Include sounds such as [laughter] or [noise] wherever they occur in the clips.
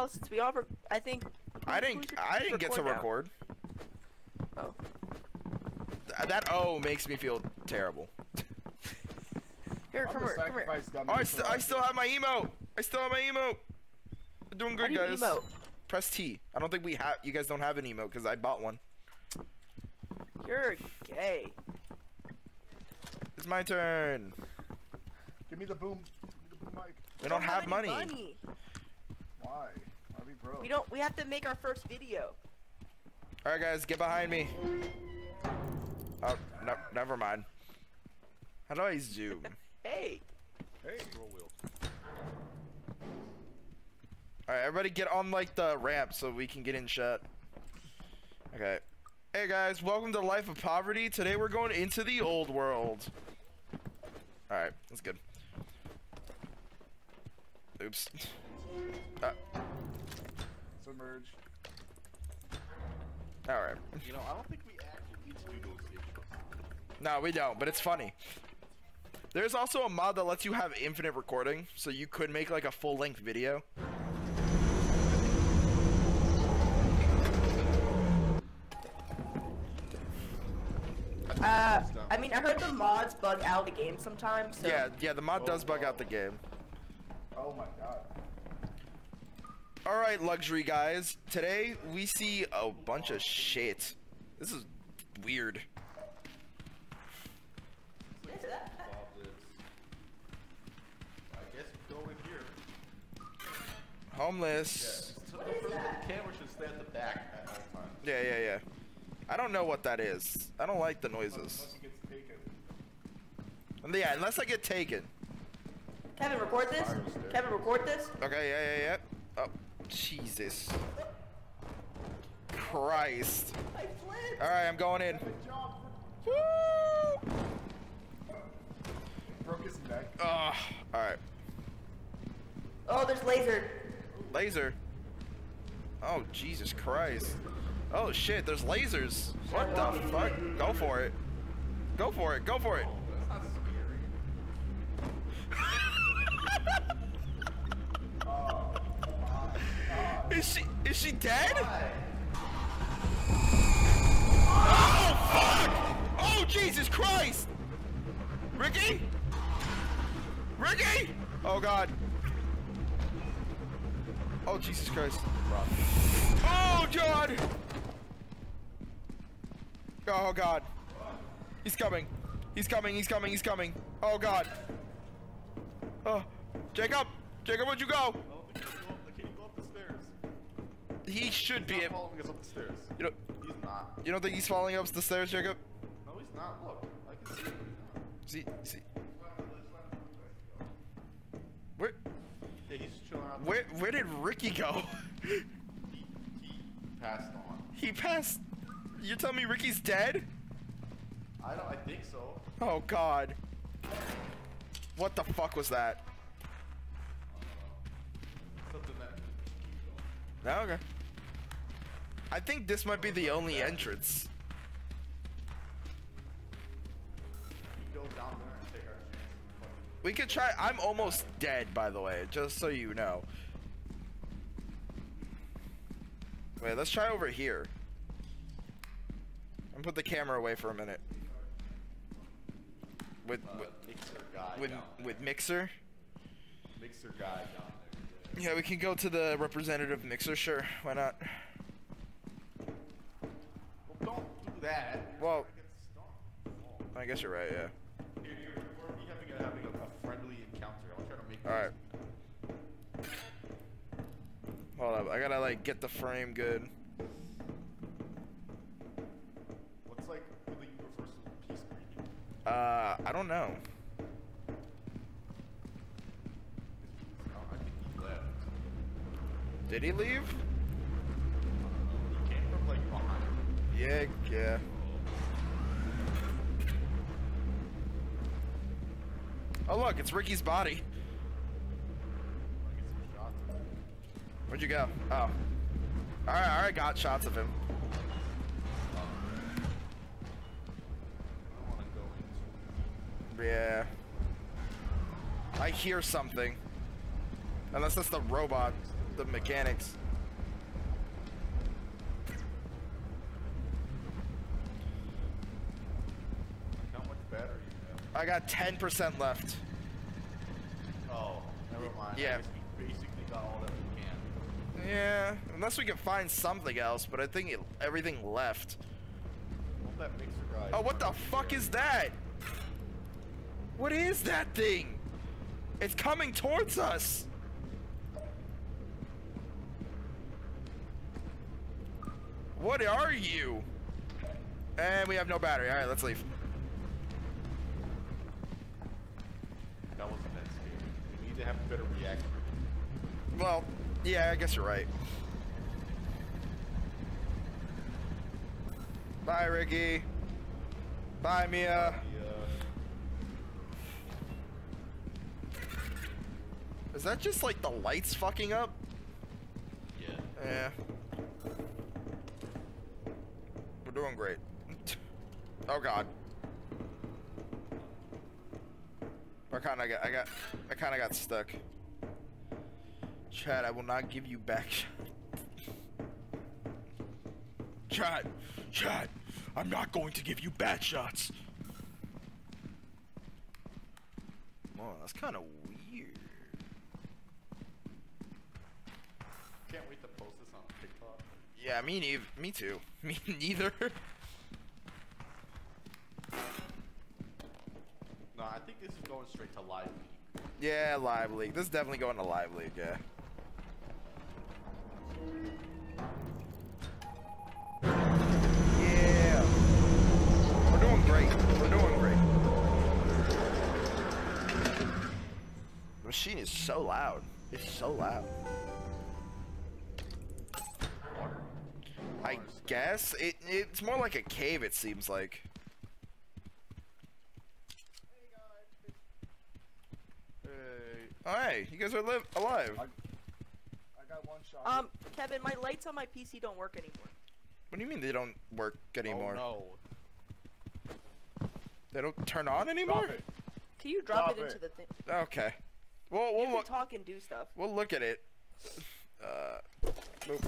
now since we all. Re- I think. I didn't. I didn't get to now? record. Oh. Th- That O makes me feel terrible. Here, I'm come here, come here. sacrifice Oh, I, st I still have my emote. I still have my emote. I'm doing good, do guys. emote? Press T. I don't think we have. You guys don't have an emote because I bought one. You're gay. It's my turn. Give me the boom. Give me the boom mic. We don't have any money. Why? Are we broke? We don't. We have to make our first video. All right, guys, get behind me. Oh, no, never mind. How do I zoom? [laughs] Hey. Hey. All right, everybody, get on like the ramp so we can get in shot. Okay. Hey guys, welcome to Life of Poverty. Today we're going into the old world. All right, that's good. Oops. Uh, Submerge. all right. You know, I don't think we actually need to do those things. No, we don't, but it's funny. There's also a mod that lets you have infinite recording, so you could make like a full-length video. Uh, I mean, I heard the mods bug out the game sometimes. So Yeah, yeah, the mod does bug out the game. Oh my god. All right, luxury guys. Today we see a bunch of shit. This is weird. Bob lives. I guess we go in here. Homeless. So the person with the camera should stay at the back at all times. Yeah, yeah, yeah. I don't know what that is. I don't like the noises. Unless it gets taken. Yeah, unless I get taken. Kevin, record this. Kevin, record this. Okay, yeah, yeah, yeah. Oh, Jesus. Christ. All right, I'm going in. Woo! Broke his neck. All right. Oh, there's laser. Laser. Oh, Jesus Christ. Oh, shit, there's lasers. What the fuck? Go for it. Go for it. Go for it. That's not scary. Is she is she dead? Oh fuck! Oh Jesus Christ! Ricky? Ricky? Oh god. Oh Jesus Christ. Oh God! Oh god. He's coming. He's coming, he's coming, he's coming. Oh god. Oh Jacob! Jacob, where'd you go? I don't think he can go up, can he go up the stairs? He should be He's not able following us up the stairs. you know He's not. you don't think he's falling up the stairs, Jacob? No, he's not. Look, I can see him. See, see. Where, Yeah, he's chilling out. where, where did Ricky go? He, he passed on. he passed. You tell me Ricky's dead? I don't. I think so. Oh God. What the fuck was that? Something that. No, okay. I think this might be the only entrance. We go down there and take our chance. We could try. I'm almost dead, by the way, just so you know. Wait, let's try over here. And put the camera away for a minute. With Uh, with mixer guy with, with mixer. Mixer guy down there. Yeah, we can go to the representative mixer. Sure, why not? Well, don't do that. Well- gonna get stung. I guess you're right. Yeah. Here, here, we're having a, having a, a friendly encounter. I'll try to make. All right. Hold up, I gotta like get the frame good. What's like the universal peace? Uh, I don't know. I think he left. Did he leave? He came from like behind. Yeah. Oh look, it's Ricky's body. Where'd you go? Oh. Alright, alright, got shots of him. I. Yeah. I hear something. Unless that's the robot. the mechanics. How much battery you have? I got 10% left. Oh, never mind. Yeah. I guess we basically got all that we can. Yeah, unless we can find something else, but I think it, everything left. Won't that mixer guy? Oh, what the fuck is that? What is that thing? It's coming towards us. What are you? And we have no battery. All right, let's leave. That wasn't that scary. We need to have a better. Well, yeah, I guess you're right. Bye, Ricky. Bye, Mia. Is that just like the lights fucking up? yeah. Yeah. We're doing great. oh god. I kinda got I got I kinda got stuck. Chad, I will not give you back Chad, Chad, I'm not going to give you bad shots. Oh, that's kind of weird. Can't wait to post this on TikTok. Yeah, me neither. Me too. [laughs] Me neither. No, I think this is going straight to LiveLeak. yeah, LiveLeak. This is definitely going to LiveLeak. Yeah. Yeah. We're doing great. We're doing great. The machine is so loud. It's so loud. I guess it. It's more like a cave. It seems like. Hey. Oh, hey, you guys are live alive. I, I got one shot. Um, Kevin, my lights on my PC don't work anymore. What do you mean they don't work anymore? Oh They don't turn on Stop anymore? it. Can you drop Stop it into the thing? Okay. Well, You we'll can look. talk and do stuff. We'll look at it. Uh, nope.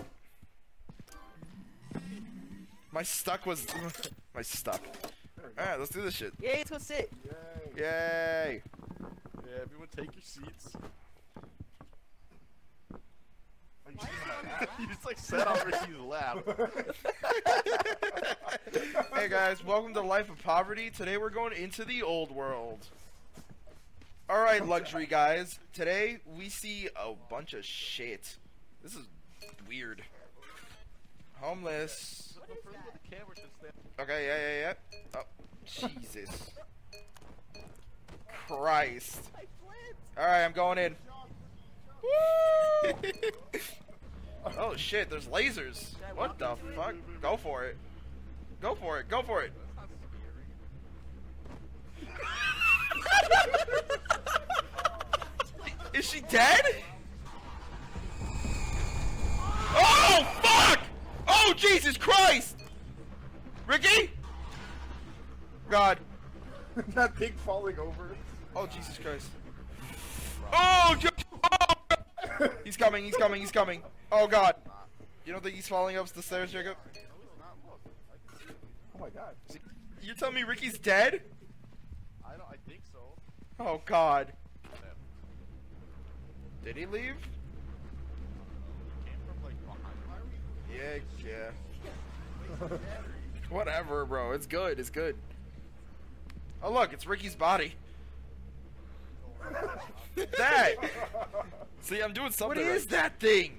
My stuck was. [laughs] my stuck. There we go. All right, let's do this shit. Yay, let's go sit. Yay. Yay! No. Yeah, everyone take your seats. Are you sitting on my lap? you just like sat on Ricky's lap. hey guys, welcome to Life of Poverty. Today we're going into the old world. All right, luxury guys. Today we see a bunch of shit. This is weird. Homeless. The person with the camera should stand. Okay, yeah, yeah, yeah. Oh, Jesus. Christ. Alright, I'm going in. Woo! [laughs] oh shit, there's lasers. What the fuck? Go for it. Go for it, go for it. [laughs] Is she dead? Oh fuck! Oh Jesus Christ! Ricky? God. [laughs] that thing falling over. Oh Jesus Christ. Oh, Jo- oh! He's coming, he's coming, he's coming. Oh god. You don't think he's falling up the stairs, Jacob? Oh my god. You're telling me Ricky's dead? I don't. I think so. Oh god. Did he leave? Came from like behind. Yeah, yeah. [laughs] Whatever, bro. It's good, it's good. Oh look, it's Ricky's body. That! [laughs] See, I'm doing something. What is that thing?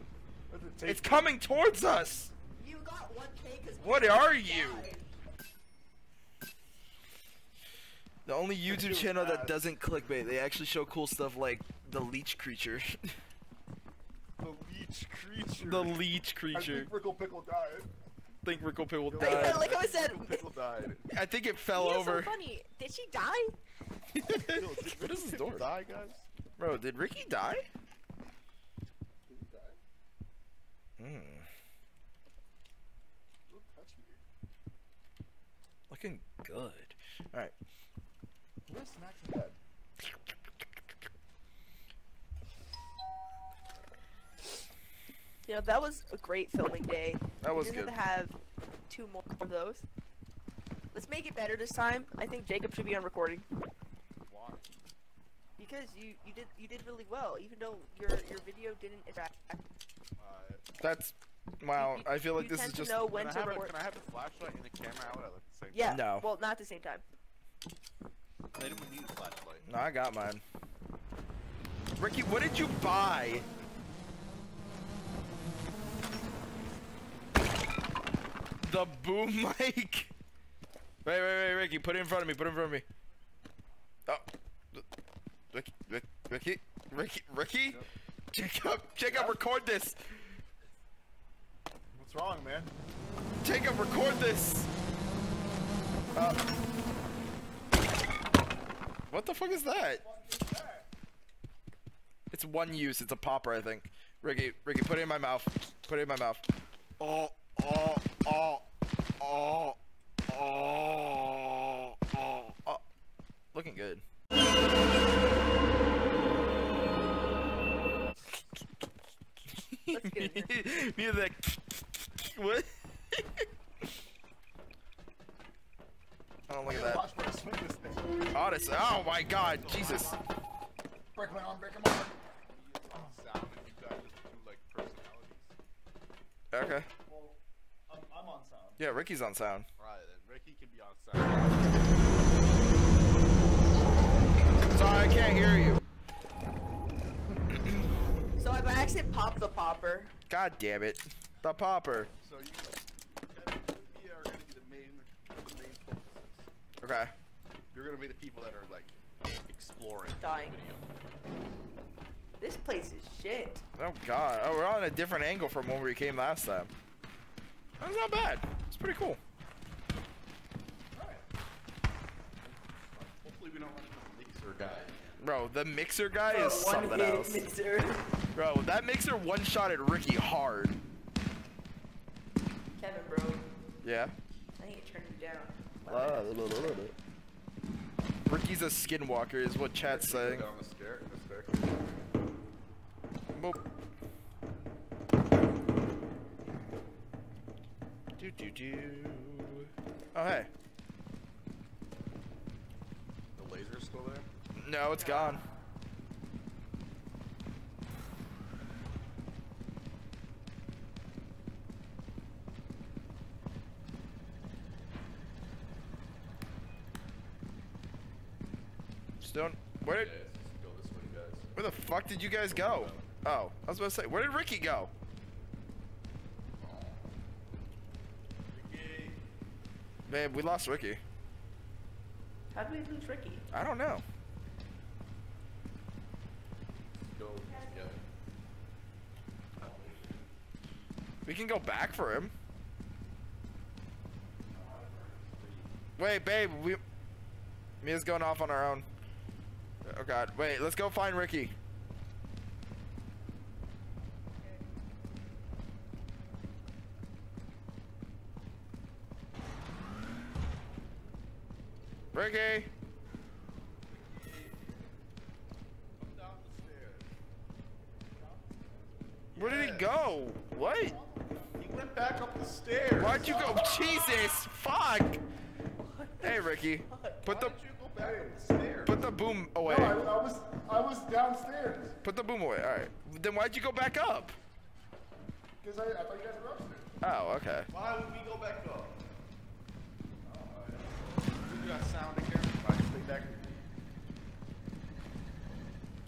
It? It's coming towards us. You got 1K because. What are you? The only YouTube Too channel that doesn't clickbait. They actually show cool stuff like the leech creature. [laughs] The leech creature. the leech I creature. think Rickle Pickle died. think Rickle Pickle Like, died. [laughs] like I said, Pickle died. I think it fell He is over. so funny. Did she die? Yo, [laughs] did what Ricky is this door? Die, guys. Bro, did Ricky die? Did he die? Hmm. Don't touch me. Looking good. Alright. Where's snacks in bed? You know, that was a great filming day. That was we good. just have to have two more of those. Let's make it better this time. I think Jacob should be on recording Why? because you you did you did really well, even though your your video didn't interact. Uh, That's wow. You- I feel like this is just to know when can, to I have a, record. can I have the flashlight and the camera out at the same Yeah. No. Well, not at the same time. time? They don't need a flashlight. No, I got mine. Ricky, what did you buy? The boom [laughs] mic. Wait, wait, wait, Ricky, put it in front of me. Put it in front of me. Oh, Ricky, Ricky, Ricky, Ricky, Ricky. Jacob, Jacob, record this. What's wrong, man? Jacob, record this. Uh, what the fuck is that? It's one use. It's a popper, I think. Ricky, Ricky, put it in my mouth. Put it in my mouth. Oh, oh, oh, oh, oh. Looking good. Let's get in here. Music. [laughs] what? oh, look at that. Watch me swing this thing. Odyssey. Oh my god, Jesus. Break my arm, break my arm. Sound if you guys just do like personalities. Okay. Well, I'm, I'm on sound. Yeah, Ricky's on sound. Right, then Ricky can be on sound. Sorry, I can't hear you. So I by accident popped the popper. God damn it. The popper. So you, Kevin and me are gonna be the main, the main focuses. Okay. You're gonna be the people that are like exploring Dying. the video. This place is shit. Oh god. Oh, we're on a different angle from when we came last time. That's not bad. It's pretty cool. Hopefully we don't run into the mixer guy. Bro, the mixer guy Bro, is something else. mixer. Bro, that mixer one-shotted Ricky hard. Kevin, bro, Yeah. I need to turn you down. Ricky's a skinwalker is what chat's saying. Down the stair, the staircase. Boop. Do do do. Oh hey. The laser's still there. No, it's gone. Just don't. Where did? go this way, guys. Where the fuck did you guys go? Oh, I was about to say, where did Ricky go? Man, we lost Ricky. How do we lose Ricky? I don't know. Go together. We can go back for him. Wait, babe, we Mia's going off on our own. Oh god, wait, let's go find Ricky. Ricky! Where did he go? What? He went back up the stairs. Why'd you go? Oh, Jesus! Fuck! Hey, Ricky. Put the Why did you go back up the put the boom away. No, I, I was I was downstairs Put the boom away. All right. Then why'd you go back up? because I, I thought you guys were upstairs. Oh, okay. Why would we go back up? Oh, we got sound again. I stay back.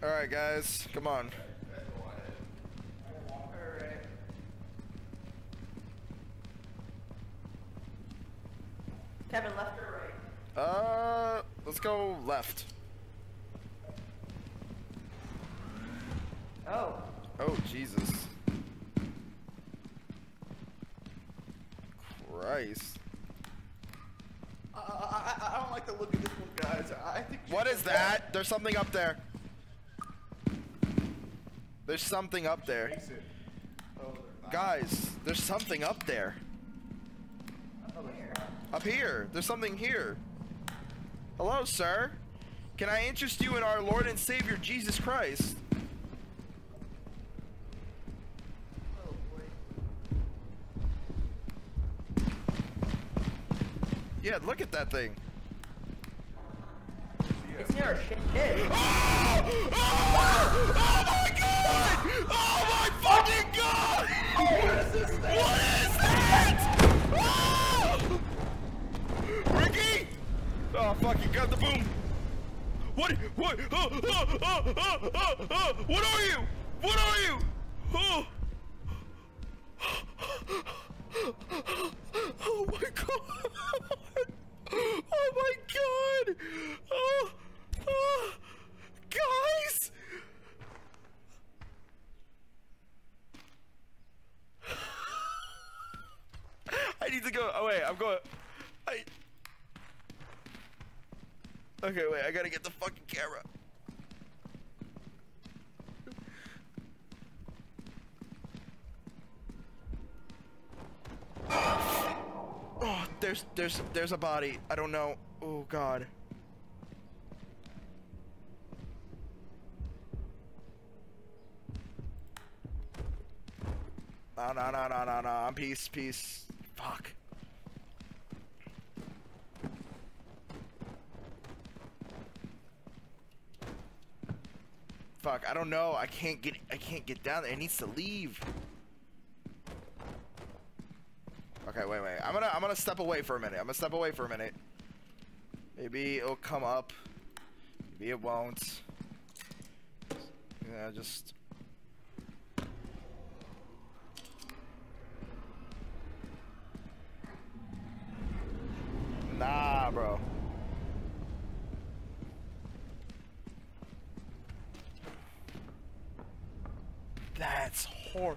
All right, guys. Come on. Alright. Kevin, left or right? Uh, let's go left. Oh. Oh, Jesus. Christ. I, I, I don't like the look of this one, guys. I think. What is that? There's something up there. There's something up there. Exit. Guys, there's something up there. Up here. There's something here. Hello, sir. Can I interest you in our Lord and Savior, Jesus Christ? Yeah, look at that thing. It's near a shit. [laughs] Ah! Ah! Oh fuck, you got the boom. What? What? Oh, oh, oh, oh, oh, oh. What are you? What are you? Oh. Oh my god! Oh my god! Oh, oh, guys! I need to go. Oh wait, I'm going. I. Okay, wait. I gotta get the fucking camera. Oh, there's there's there's a body. I don't know. Oh god. No, no, no, no, no, no. Peace, peace. Fuck. Fuck, I don't know. I can't get I can't get down there. It needs to leave. Okay, wait, wait. I'm gonna I'm gonna step away for a minute. I'm gonna step away for a minute. Maybe it'll come up. Maybe it won't. Yeah, just Nah, bro. That's hor.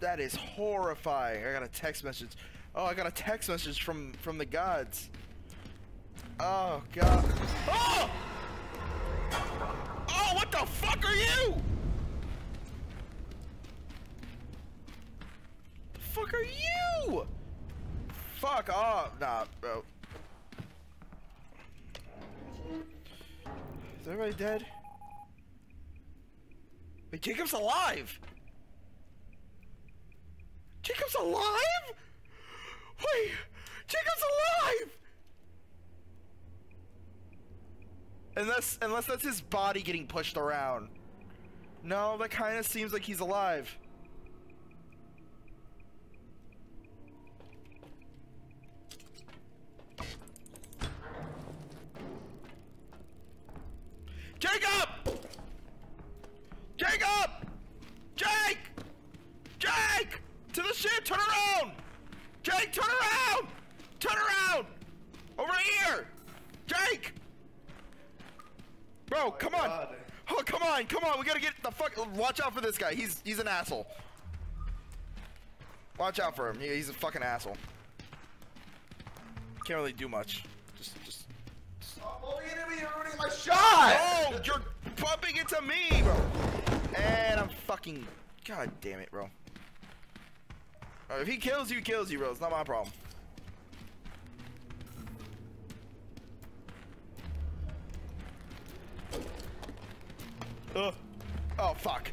That is horrifying. I got a text message. Oh, I got a text message from from the gods. Oh god. Oh! Oh, what the fuck are you? The fuck are you? Fuck off. Nah, bro. Is everybody dead? Wait, Jacob's alive! Jacob's alive? Wait, Jacob's alive! Unless, unless that's his body getting pushed around. No, that kind of seems like he's alive. Jacob! Jake! Jake! Ship! Turn around! Jake, turn around! Turn around! Over here! Jake! Bro, come on! God. Oh, come on, come on! We gotta get the fuck. Watch out for this guy. He's he's an asshole. Watch out for him. Yeah, he's a fucking asshole. Can't really do much. Just just. Stop! Oh, you enemy, you're ruining my shot! Oh, you're bumping into me, bro. And I'm fucking. God damn it, bro. Uh, if he kills you, he kills you, bro. It's not my problem. Uh. Oh, fuck.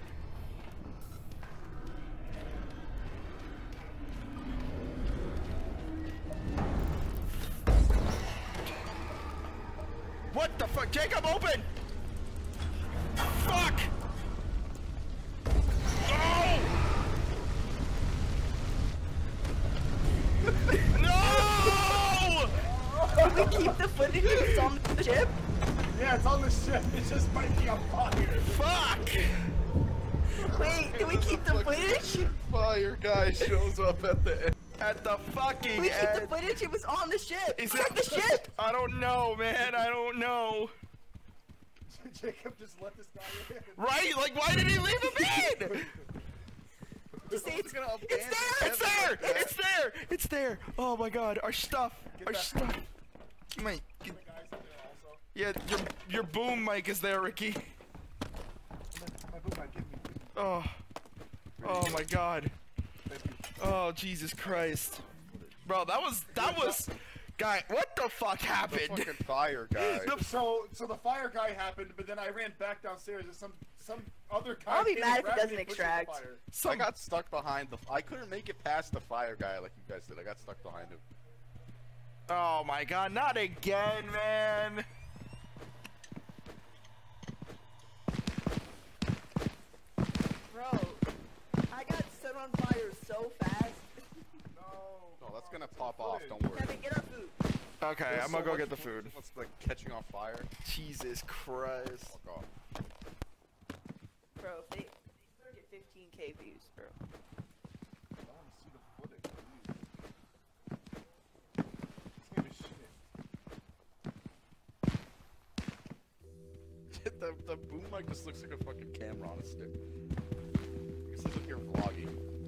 Up at the end. At the fucking Can we keep the footage? It was on the ship. Is [laughs] Check it the ship. [laughs] I don't know, man. I don't know. [laughs] Jacob just let this guy in. Right? Like, why did he leave him in? Just say it's, gonna it's there. It's there! It's there! It's there! Oh my god, our stuff! Our that. stuff! Mate, get, The guys in there also. yeah, your your boom mic is there, Ricky. My boom mic, give me. Oh, oh my god. Thank you. Oh Jesus Christ, bro, that was that was, guy. What the fuck The happened? fucking fire guy. [laughs] The- So, so the fire guy happened, but then I ran back downstairs and some some other guy. I'll be mad if it doesn't and pushed me in the extract. fire. I got stuck behind the. I couldn't make it past the fire guy like you guys did. I got stuck behind him. Oh my god, not again, man. Bro, I got set on fire so fast. No. No, that's gonna pop off. Don't worry. Kevin, get our food. Okay, There's I'm so gonna go get the food. of What's like catching on fire? Jesus Christ. Fuck off. Bro, if they, they better get 15k views, bro. I see the footage. please. This game is shit. the, the boom mic just looks like a fucking camera on a stick. Like if you're vlogging.